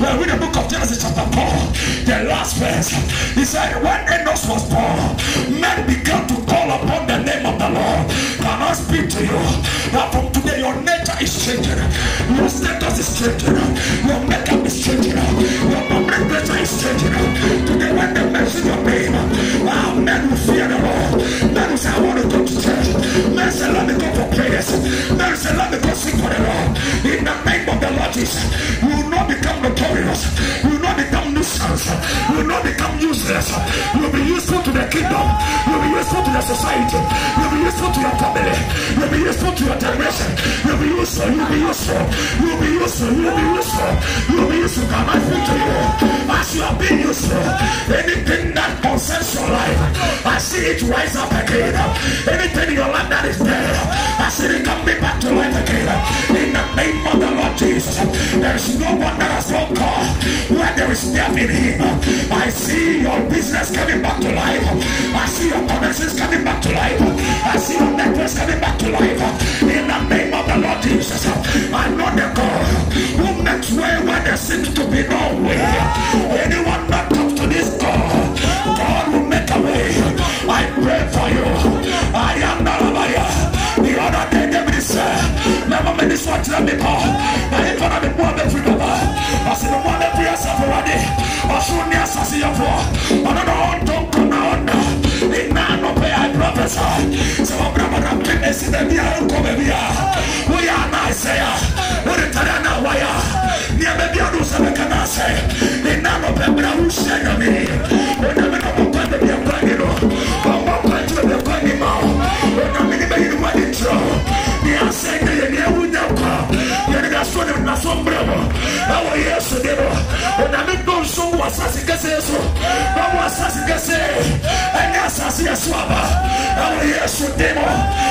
Well, read the book of Genesis chapter 4, the last verse. He said, When Enos was born, men began to call upon the name of the Lord. Can I speak to you? That from today your nature is changing, your status is changing, your makeup is changing, your nomenclature is changing. Today, when they mention your name, ah, men will fear the Lord. Men will say, I want to go to church. Men say, Let me go for prayers. To the society. You will be useful to your family. You will be useful to your generation. Useful. You will be useful. You will be useful. You will be useful. You will be useful. Can I speak to you? As you are being useful, anything that concerns your life, I see it rise up again. Anything in your life that is dead, I see it coming back to life again. In the name of the Lord Jesus, there is no one that has no God where there is death in him. I see your business coming back to life. I see your connections coming back to life. I see your networks coming back to life. In the name God who makes way where there seems to be no way.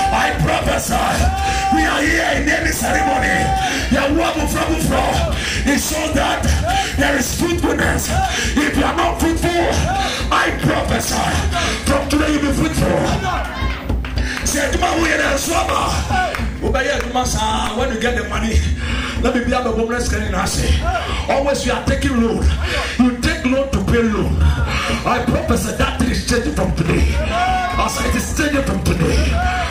I prophesy. We are here in any ceremony. It shows that there is fruitfulness. If you are not fruitful, I prophesy. From today you be fruitful. Say, wo yɛ dɛ nso aba. Wobɛyɛ adwuma saa when you get the money. Let me be able to bless you ase. Always you are taking loan. You take loan to pay loan. I prophesy that thing is changing from today. As it is changing from today.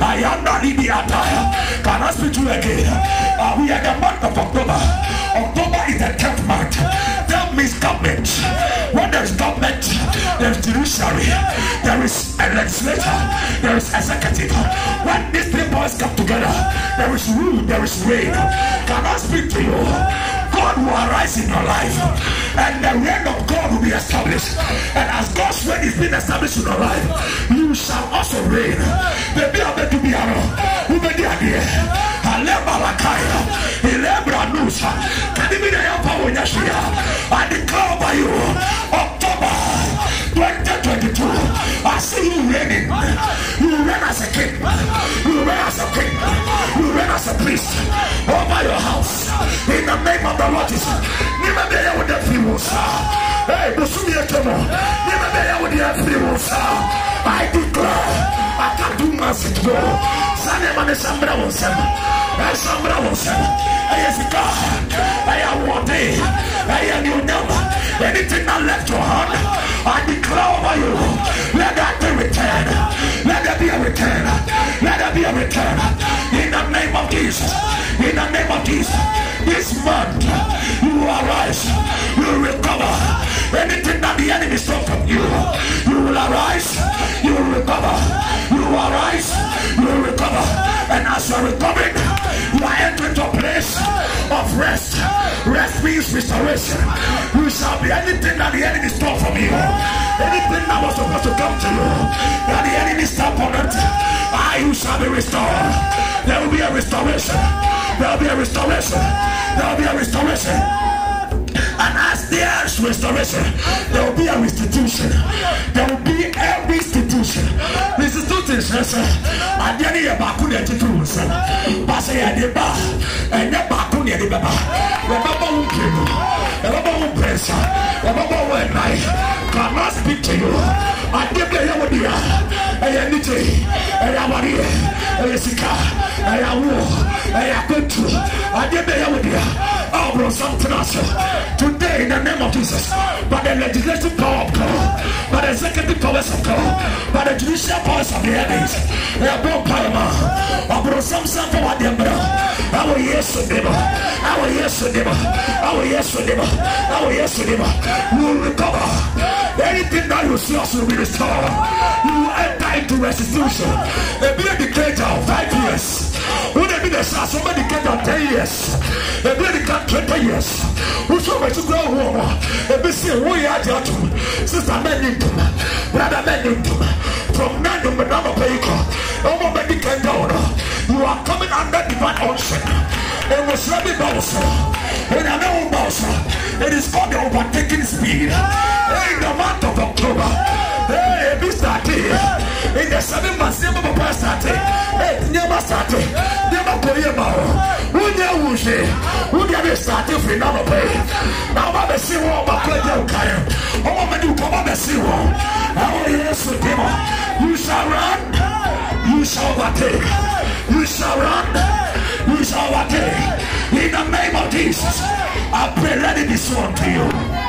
I am not in the attire. Can I speak to you again? Uh, we are the month of October. October is the 10th month. That means government. When there is government, there is judiciary, there is a legislature, there is executive. When these three boys come together, there is rule, there is reign. Can I speak to you? God will arise in your life, and the reign of God will be established. And as God's reign is being established in your life, you shall also reign. Idea? Aleba Lakaya, Ilebra Nusa, Kadimina Yapa Wanyashia. I declare by you, October 2022, I see you reigning. You reign as a king. You reign as a king. You reign as a priest over your house. In the name of the Lord Jesus. Never be able to free Musa. Hey, Busumi Ekemo. Never be able to free I declare, I can't do mercy to go. Sane mane sambra wonsem. I sambra wonsem. I am God. I am one day. I am your number. Anything that left your hand, I declare over you. Let that be returned. Let there be a return. Let there be a return. In the name of Jesus. In the name of Jesus. This month, you arise. You recover. Anything that the enemy stole from you, you will arise. Recover. You will arise. You will recover. And as you are recovering, you are entering a place of rest. Rest means restoration. You shall be anything that the enemy stole from you. Anything that was supposed to come to you, that the enemy stole on it, ah, you shall be restored. There will be a restoration. There will be a restoration. There will be a restoration. And as next restoration, there will be a restitution. There will be a restitution. Restitution, sir. And then you back on the titles. Pass a deba, and then back on the deba. Remember who came. Remember who pressure. Remember when I cannot speak to you. I give the Yawadia. Ɛyɛ nigye ɛyɛ awareɛ ɛyɛ sika ɛyɛ awo ɛyɛ akwantu adeɛ bɛ yɛ wo dea ɔboro something ase today in the name of jesus by the legislative power of god by the executive powers of god by the judicial powers of the heavens ɛyɛ bɔ mpae ma ɔboro samsam fɔ wadeɛ mmerɛ ɛwɔ yesu dim ɛwɔ yesu dim ɛwɔ yesu dim ɛwɔ yesu dim you will recover anything that you see us will be restored. You enter into restitution. Ebi declare down five years. Wọn ebi na sa so many get down ten years. Ebi na ka twenty years. Wosɔ wɔn akyi kura wɔn wɔn ebi si ewu yɛ adi ato sista mɛ ni ntoma brada mɛ ni ntoma from nine to payiko ɔmɔ mɛ di kɛntɛ wɔn no you are coming under divine unction. Ewosira bi ba woso onyame wo ba woso it is called the overtaking speed. In the month of october. Hey, ebi start in the seven months nneɛma papa start hey, nneɛma start nneɛma kɔ yie ma wo wonyɛ wuhye wode ade start firi na nɔpɛ na woma bɛsi wɔ ɔma kora gya wo kae ɔma mɛde wo kɔma bɛsi wɔ ɛwɔ yesu dim you shall run. You shall overtake you shall run. You shall overtake in the name of jesus i pray let it be so unto you